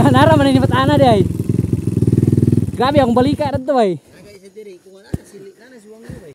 Nggak nara mana ini petana deh. Grabe akong balikan dito bay. Agay sa diri, kung silik na bay.